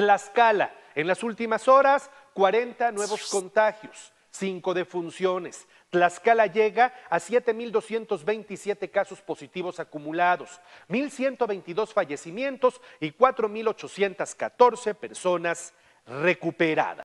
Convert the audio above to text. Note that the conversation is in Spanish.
Tlaxcala, en las últimas horas, 40 nuevos contagios, 5 defunciones. Tlaxcala llega a 7.227 casos positivos acumulados, 1.122 fallecimientos y 4.814 personas recuperadas.